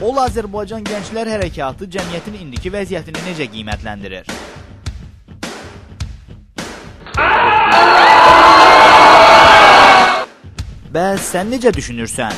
Ol Azərbaycan Gənclər Hərəkatı cəmiyyətin indiki vəziyyətini necə qiymətləndirir? Bəs sən necə düşünürsən?